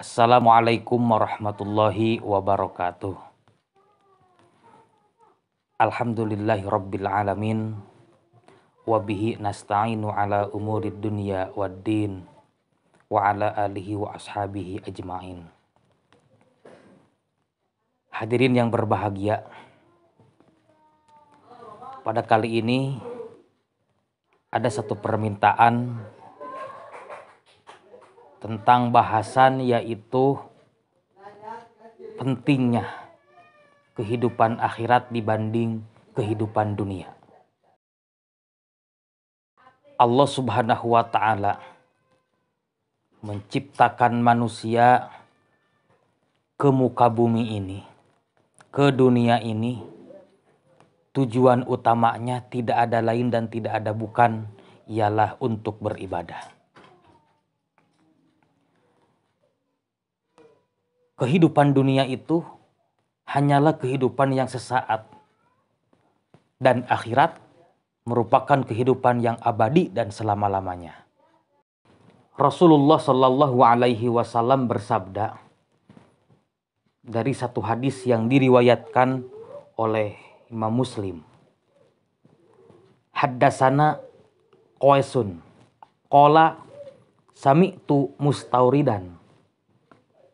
Assalamualaikum warahmatullahi wabarakatuh. Alhamdulillahi rabbil alamin. Wabihi nasta'inu ala umurid dunya waddin. Wa ala alihi wa ashabihi ajma'in. Hadirin yang berbahagia. Pada kali ini ada satu permintaan tentang bahasan yaitu pentingnya kehidupan akhirat dibanding kehidupan dunia. Allah Subhanahu wa taala menciptakan manusia ke muka bumi ini, ke dunia ini. Tujuan utamanya tidak ada lain dan tidak ada bukan ialah untuk beribadah. Kehidupan dunia itu hanyalah kehidupan yang sesaat dan akhirat merupakan kehidupan yang abadi dan selama-lamanya. Rasulullah Shallallahu Alaihi Wasallam bersabda dari satu hadis yang diriwayatkan oleh Imam Muslim. Haddasana Qaisun Kola Sami'tu Mustauridan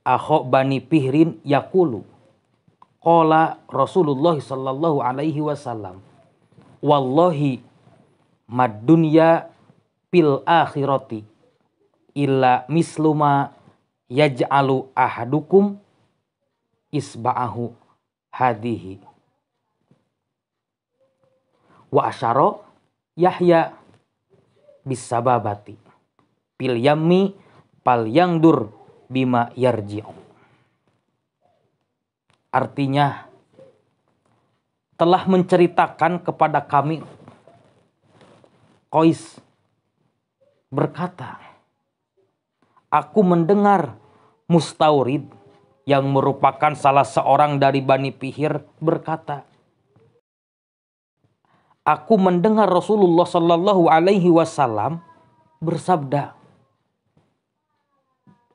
Akhok Bani Pihrin yakulu. Qala Rasulullah sallallahu alaihi wasallam. Wallahi mad dunya pil akhirati illa misluma yaj'alu ahadukum isba'ahu hadihi. Wa asyara Yahya bisababati. Pil yammi pal yangdur bima yarji'u. Artinya telah menceritakan kepada kami Kois berkata, Aku mendengar Mustaurid yang merupakan salah seorang dari Bani Pihir berkata, Aku mendengar Rasulullah Shallallahu Alaihi Wasallam bersabda,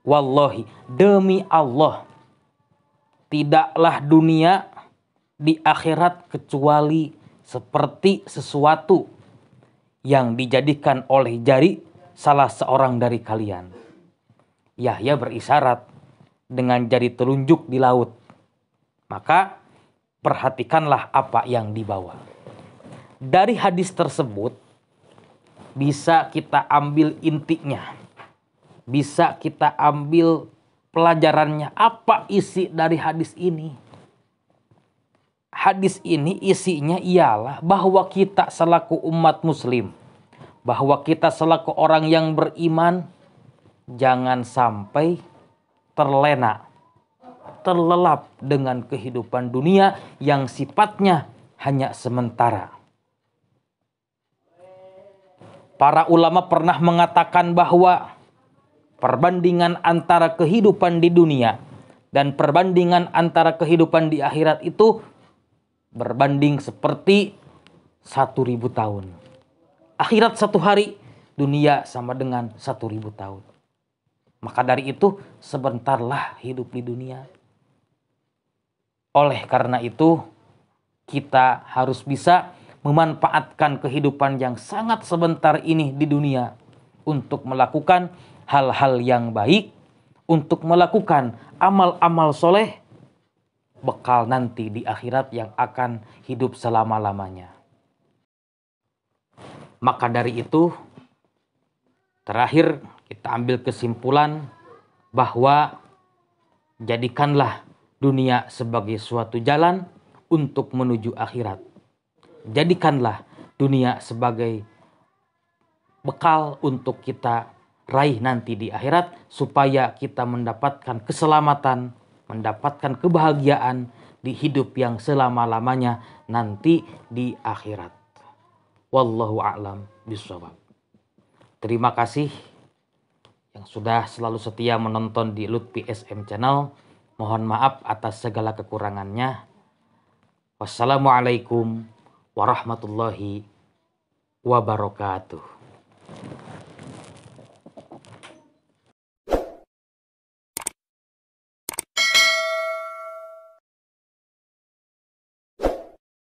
Wallahi, demi Allah, tidaklah dunia di akhirat kecuali seperti sesuatu yang dijadikan oleh jari salah seorang dari kalian. Yahya berisyarat dengan jari telunjuk di laut. Maka perhatikanlah apa yang dibawa. Dari hadis tersebut bisa kita ambil intinya bisa kita ambil pelajarannya. Apa isi dari hadis ini? Hadis ini isinya ialah bahwa kita selaku umat muslim, bahwa kita selaku orang yang beriman, jangan sampai terlena, terlelap dengan kehidupan dunia yang sifatnya hanya sementara. Para ulama pernah mengatakan bahwa perbandingan antara kehidupan di dunia dan perbandingan antara kehidupan di akhirat itu berbanding seperti satu ribu tahun. Akhirat satu hari, dunia sama dengan satu ribu tahun. Maka dari itu sebentarlah hidup di dunia. Oleh karena itu kita harus bisa memanfaatkan kehidupan yang sangat sebentar ini di dunia untuk melakukan hal-hal yang baik untuk melakukan amal-amal soleh bekal nanti di akhirat yang akan hidup selama-lamanya. Maka dari itu, terakhir kita ambil kesimpulan bahwa jadikanlah dunia sebagai suatu jalan untuk menuju akhirat. Jadikanlah dunia sebagai bekal untuk kita raih nanti di akhirat supaya kita mendapatkan keselamatan, mendapatkan kebahagiaan di hidup yang selama-lamanya nanti di akhirat. Wallahu a'lam bishawab. Terima kasih yang sudah selalu setia menonton di Lutfi SM Channel. Mohon maaf atas segala kekurangannya. Wassalamualaikum warahmatullahi wabarakatuh.